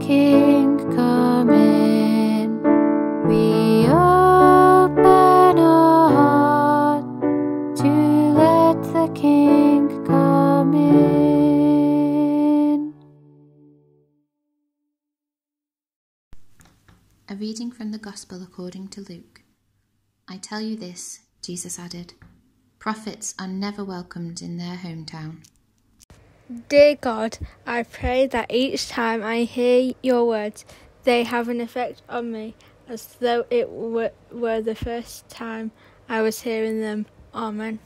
King come in. We open our heart to let the King come in. A reading from the Gospel according to Luke. I tell you this, Jesus added prophets are never welcomed in their hometown. Dear God, I pray that each time I hear your words, they have an effect on me as though it were, were the first time I was hearing them. Amen.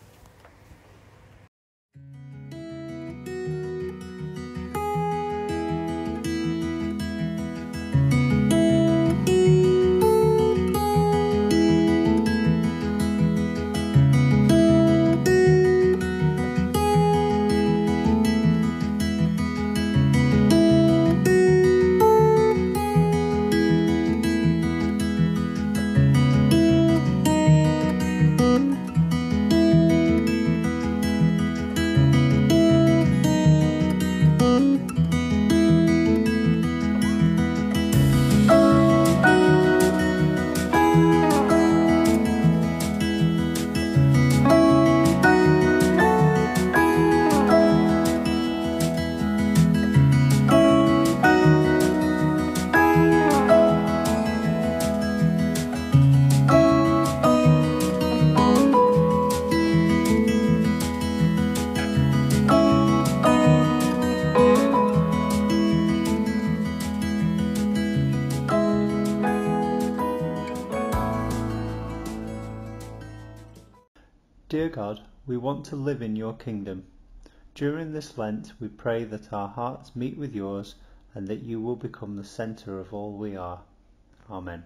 Dear God, we want to live in your kingdom. During this Lent, we pray that our hearts meet with yours and that you will become the centre of all we are. Amen.